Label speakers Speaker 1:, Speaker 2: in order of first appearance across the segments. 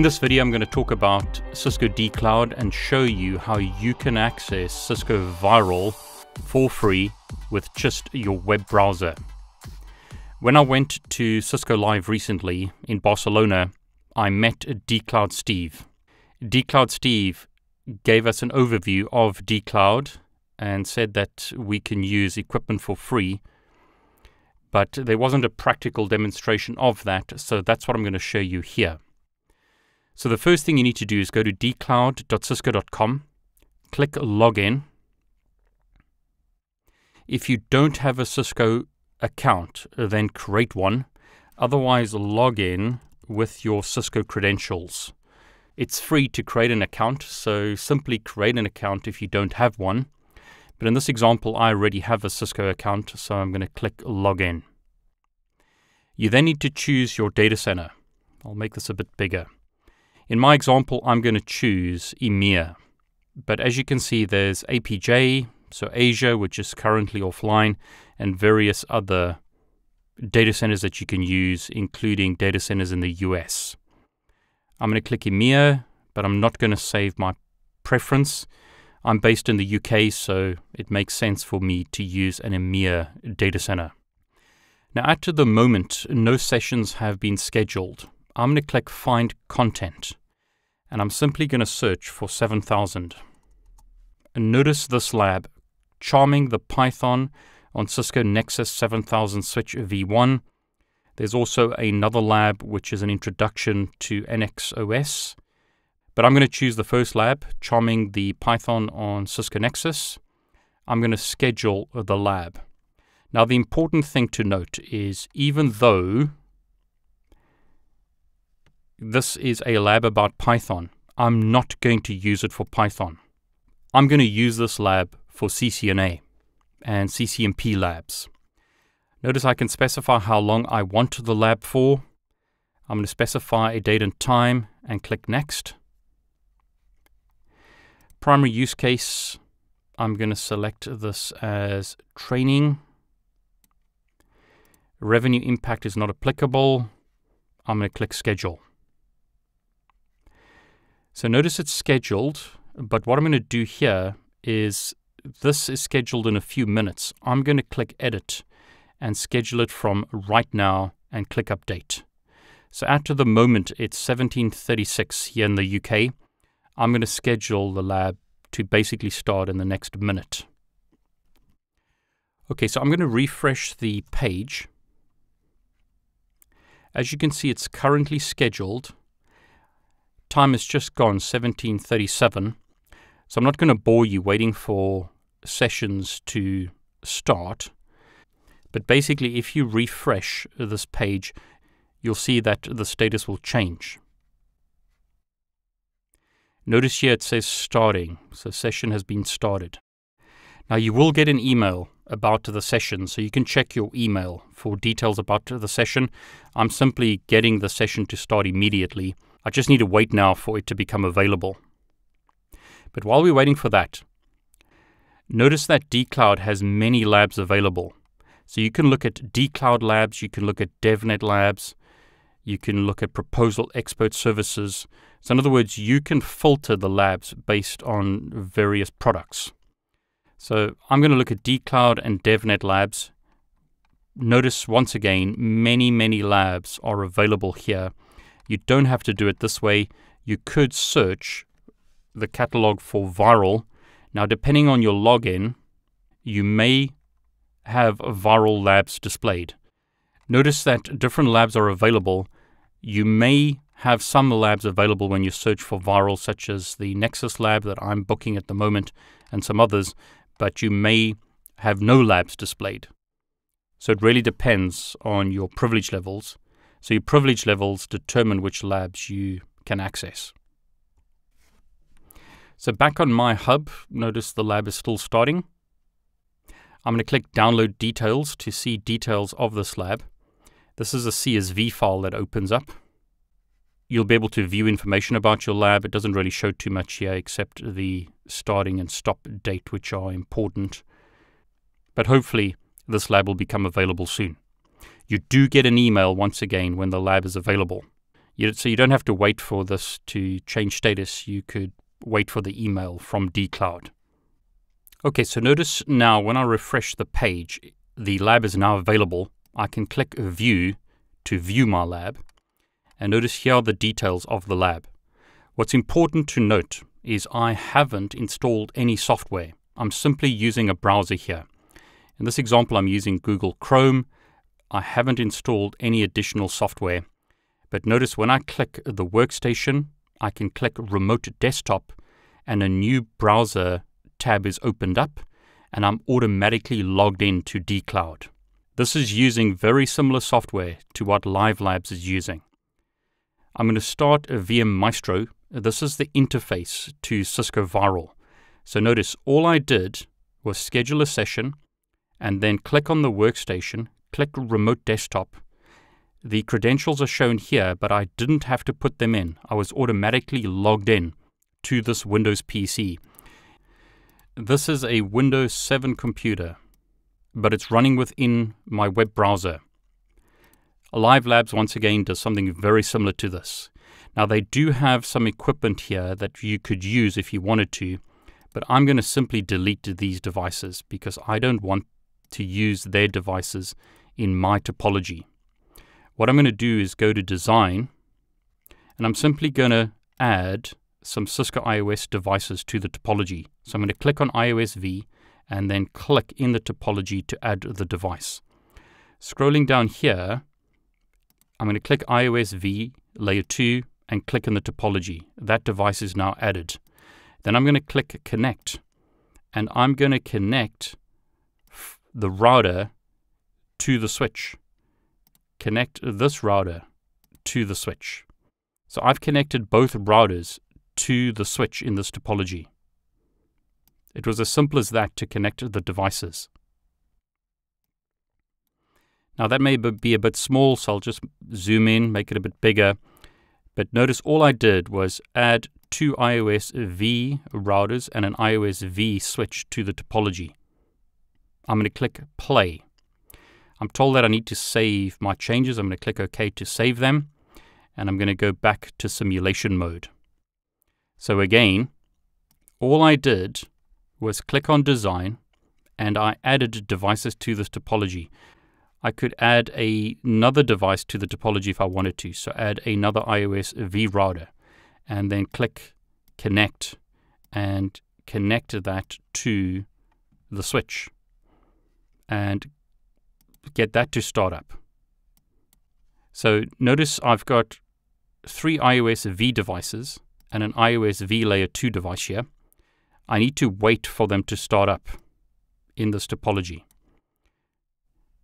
Speaker 1: In this video, I'm going to talk about Cisco dCloud and show you how you can access Cisco VIRL for free with just your web browser. When I went to Cisco Live recently in Barcelona, I met dCloud Steve. dCloud Steve gave us an overview of dCloud and said that we can use equipment for free but there wasn't a practical demonstration of that, so that's what I'm going to show you here. So the first thing you need to do is go to dcloud.cisco.com, click login. If you don't have a Cisco account, then create one. Otherwise, log in with your Cisco credentials. It's free to create an account, so simply create an account if you don't have one. But in this example, I already have a Cisco account, so I'm going to click Login. You then need to choose your data center. I'll make this a bit bigger. In my example, I'm going to choose EMEA. But as you can see, there's APJ, so Asia, which is currently offline, and various other data centers that you can use, including data centers in the US. I'm going to click EMEA, but I'm not going to save my preference I'm based in the UK, so it makes sense for me to use an EMEA data center. Now, at the moment, no sessions have been scheduled. I'm going to click Find Content, and I'm simply going to search for 7000. And notice this lab, charming the Python on Cisco Nexus 7000 switch v1. There's also another lab, which is an introduction to NXOS. But I'm going to choose the first lab, charming the Python on Cisco Nexus. I'm going to schedule the lab. Now, the important thing to note is even though this is a lab about Python, I'm not going to use it for Python. I'm going to use this lab for CCNA and CCNP labs. Notice I can specify how long I want the lab for. I'm going to specify a date and time and click Next. Primary use case, I'm going to select this as training. Revenue impact is not applicable. I'm going to click schedule. So notice it's scheduled, but what I'm going to do here is this is scheduled in a few minutes. I'm going to click edit and schedule it from right now and click update. So at the moment it's 1736 here in the UK. I'm going to schedule the lab to basically start in the next minute. Okay, so I'm going to refresh the page. As you can see, it's currently scheduled. Time has just gone 1737. So I'm not going to bore you waiting for sessions to start. But basically, if you refresh this page, you'll see that the status will change. Notice here it says starting, so session has been started. Now you will get an email about the session, so you can check your email for details about the session. I'm simply getting the session to start immediately. I just need to wait now for it to become available. But while we're waiting for that, notice that dCloud has many labs available. So you can look at dCloud labs, you can look at DevNet labs, you can look at proposal expert services. So, in other words, you can filter the labs based on various products. So, I'm going to look at dCloud and DevNet labs. Notice once again, many, many labs are available here. You don't have to do it this way. You could search the catalog for VIRL. Now, depending on your login, you may have VIRL labs displayed. Notice that different labs are available. You may have some labs available when you search for VIRL, such as the Nexus lab that I'm booking at the moment and some others, but you may have no labs displayed. So it really depends on your privilege levels. So your privilege levels determine which labs you can access. So back on my hub, notice the lab is still starting. I'm going to click download details to see details of this lab. This is a CSV file that opens up. You'll be able to view information about your lab. It doesn't really show too much here except the starting and stop date, which are important. But hopefully, this lab will become available soon. You do get an email once again when the lab is available. You, so you don't have to wait for this to change status. You could wait for the email from dcloud. Okay, so notice now when I refresh the page, the lab is now available. I can click View to view my lab. And notice here are the details of the lab. What's important to note is I haven't installed any software. I'm simply using a browser here. In this example, I'm using Google Chrome. I haven't installed any additional software. But notice when I click the workstation, I can click Remote Desktop and a new browser tab is opened up and I'm automatically logged in to dcloud. This is using very similar software to what Live Labs is using. I'm going to start a VM Maestro. This is the interface to Cisco VIRL. So notice all I did was schedule a session and then click on the workstation, click Remote Desktop. The credentials are shown here, but I didn't have to put them in. I was automatically logged in to this Windows PC. This is a Windows 7 computer but it's running within my web browser. Live Labs, once again, does something very similar to this. Now, they do have some equipment here that you could use if you wanted to, but I'm going to simply delete these devices because I don't want to use their devices in my topology. What I'm going to do is go to Design, and I'm simply going to add some Cisco IOS devices to the topology. So I'm going to click on IOS V, and then click in the topology to add the device. Scrolling down here, I'm going to click IOS V layer 2 and click in the topology. That device is now added. Then I'm going to click connect and I'm going to connect the router to the switch. Connect this router to the switch. So I've connected both routers to the switch in this topology. It was as simple as that to connect the devices. Now that may be a bit small, so I'll just zoom in, make it a bit bigger. But notice all I did was add two IOS V routers and an IOS V switch to the topology. I'm going to click play. I'm told that I need to save my changes. I'm going to click OK to save them. And I'm going to go back to simulation mode. So again, all I did was click on design and I added devices to this topology. I could add a, another device to the topology if I wanted to. So add another IOS V router and then click connect and connect that to the switch and get that to start up. So notice I've got three IOS V devices and an IOS V layer 2 device here. I need to wait for them to start up in this topology.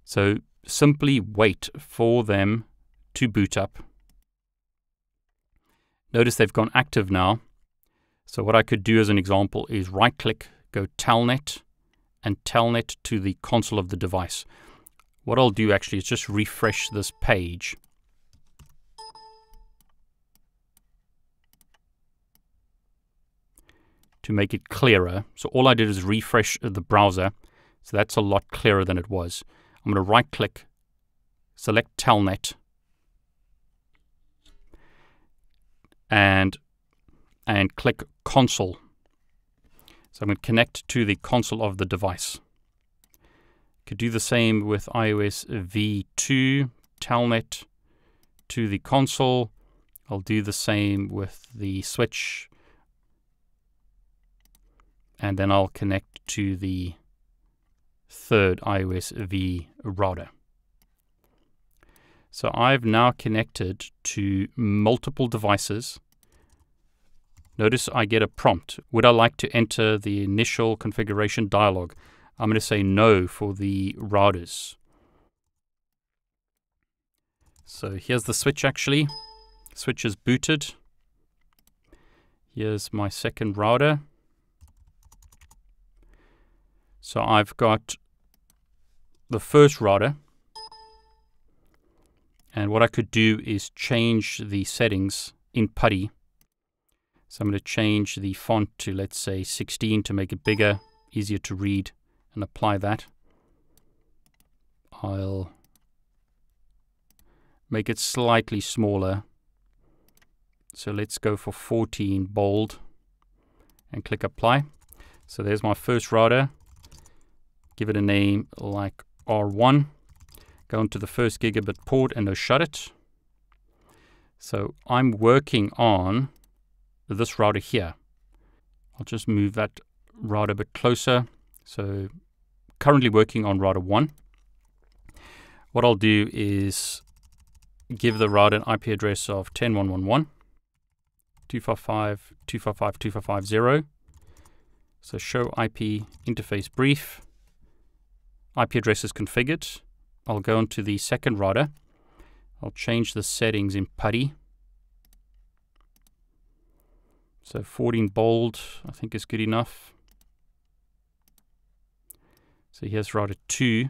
Speaker 1: So simply wait for them to boot up. Notice they've gone active now. So what I could do as an example is right click, go telnet, and telnet to the console of the device. What I'll do actually is just refresh this page to make it clearer. So all I did is refresh the browser. So that's a lot clearer than it was. I'm going to right click, select Telnet, and and click console. So I'm going to connect to the console of the device. Could do the same with IOS v2, Telnet to the console. I'll do the same with the switch and then I'll connect to the third IOS V router. So I've now connected to multiple devices. Notice I get a prompt. Would I like to enter the initial configuration dialog? I'm going to say no for the routers. So here's the switch actually. Switch is booted. Here's my second router. So I've got the first router. And what I could do is change the settings in PuTTY. So I'm going to change the font to, let's say, 16 to make it bigger, easier to read, and apply that. I'll make it slightly smaller So let's go for 14 bold and click apply. So there's my first router. Give it a name like R1. Go into the first gigabit port and shut it. So I'm working on this router here. I'll just move that router a bit closer. So currently working on router 1. What I'll do is give the router an IP address of 10.111, 255.255.255.0. So show IP interface brief. IP address is configured. I'll go into the second router. I'll change the settings in PuTTY. So 14 bold, I think is good enough. So here's router 2.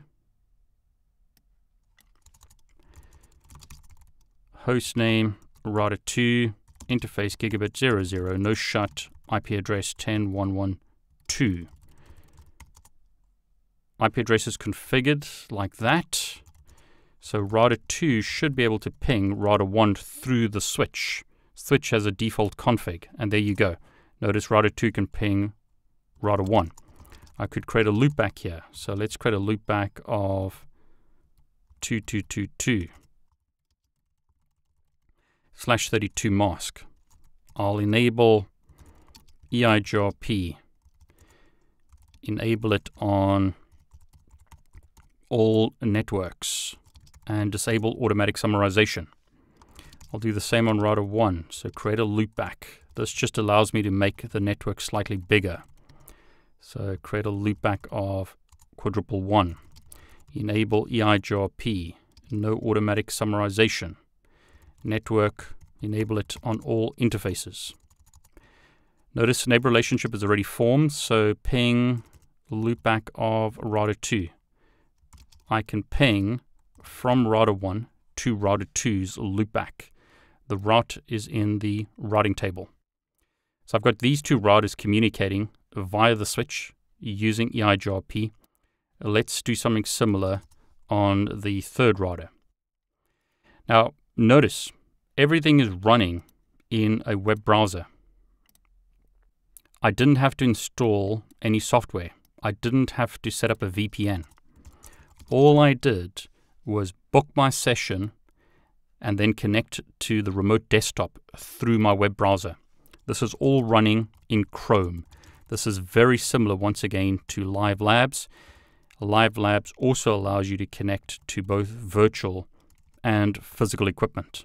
Speaker 1: Host name, router 2, interface gigabit 00, no shut, IP address 10.112. IP address is configured like that. So router 2 should be able to ping router 1 through the switch. Switch has a default config, and there you go. Notice router 2 can ping router 1. I could create a loopback here. So let's create a loopback of 2222 slash 32 mask. I'll enable EIGRP, enable it on all networks and disable automatic summarization. I'll do the same on router 1, so create a loopback. This just allows me to make the network slightly bigger. So create a loopback of quadruple 1. Enable EIGRP, no automatic summarization. Network, enable it on all interfaces. Notice neighbor relationship is already formed, so ping loopback of router 2. I can ping from router 1 to router 2's loopback. The route is in the routing table. So I've got these two routers communicating via the switch using EIGRP. Let's do something similar on the third router. Now, notice everything is running in a web browser. I didn't have to install any software. I didn't have to set up a VPN. All I did was book my session and then connect to the remote desktop through my web browser. This is all running in Chrome. This is very similar once again to Live Labs. Live Labs also allows you to connect to both virtual and physical equipment.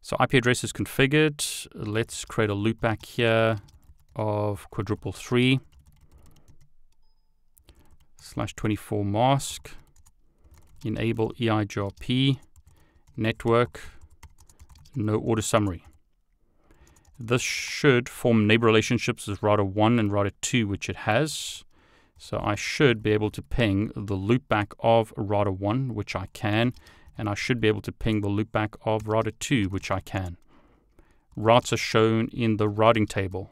Speaker 1: So IP address is configured. Let's create a loopback here of quadruple three slash 24 mask, enable EIGRP, network, no auto-summary. This should form neighbor relationships with router 1 and router 2, which it has. So I should be able to ping the loopback of router 1, which I can, and I should be able to ping the loopback of router 2, which I can. Routes are shown in the routing table.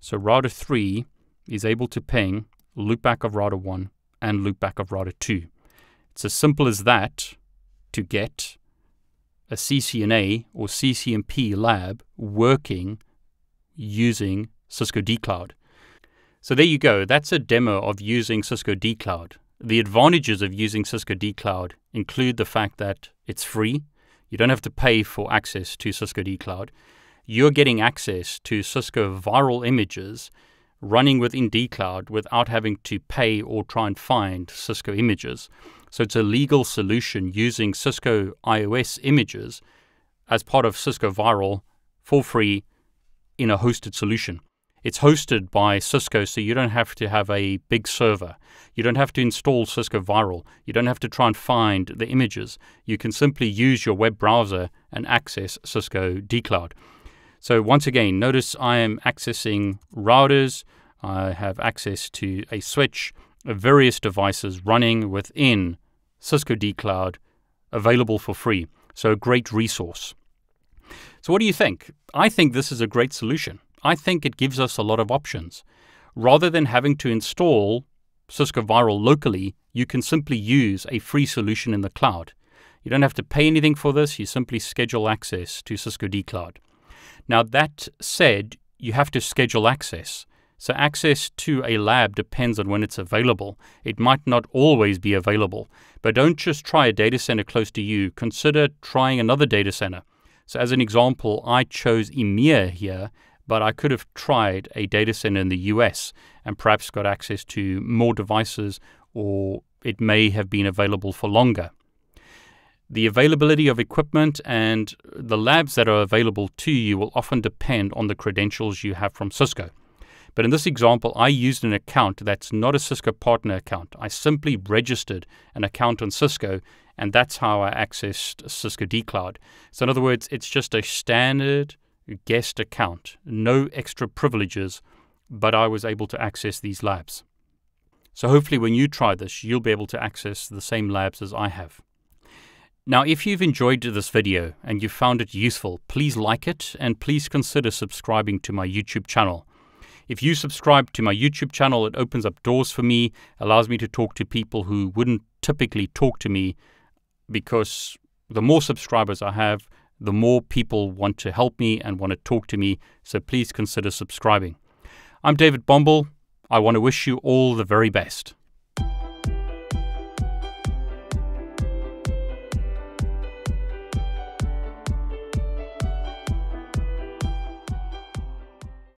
Speaker 1: So router 3 is able to ping loopback of router 1 and loopback of router 2. It's as simple as that to get a CCNA or CCNP lab working using Cisco dCloud. So there you go. That's a demo of using Cisco dCloud. The advantages of using Cisco dCloud include the fact that it's free. You don't have to pay for access to Cisco dCloud. You're getting access to Cisco VIRL images running within dCloud without having to pay or try and find Cisco images. So it's a legal solution using Cisco IOS images as part of Cisco VIRL for free in a hosted solution. It's hosted by Cisco, so you don't have to have a big server. You don't have to install Cisco VIRL. You don't have to try and find the images. You can simply use your web browser and access Cisco dCloud. So once again, notice I am accessing routers. I have access to a switch, various devices running within Cisco dCloud, available for free. So a great resource. So what do you think? I think this is a great solution. I think it gives us a lot of options. Rather than having to install Cisco VIRL locally, you can simply use a free solution in the cloud. You don't have to pay anything for this, you simply schedule access to Cisco dCloud. Now, that said, you have to schedule access. So, access to a lab depends on when it's available. It might not always be available. But don't just try a data center close to you, consider trying another data center. So, as an example, I chose EMEA here, but I could have tried a data center in the US and perhaps got access to more devices, or it may have been available for longer. The availability of equipment and the labs that are available to you will often depend on the credentials you have from Cisco. But in this example, I used an account that's not a Cisco partner account. I simply registered an account on Cisco, and that's how I accessed Cisco dCloud. So, in other words, it's just a standard guest account, no extra privileges, but I was able to access these labs. So, hopefully, when you try this, you'll be able to access the same labs as I have. Now, if you've enjoyed this video and you found it useful, please like it and please consider subscribing to my YouTube channel. If you subscribe to my YouTube channel, it opens up doors for me, allows me to talk to people who wouldn't typically talk to me because the more subscribers I have, the more people want to help me and want to talk to me. So please consider subscribing. I'm David Bombal. I want to wish you all the very best.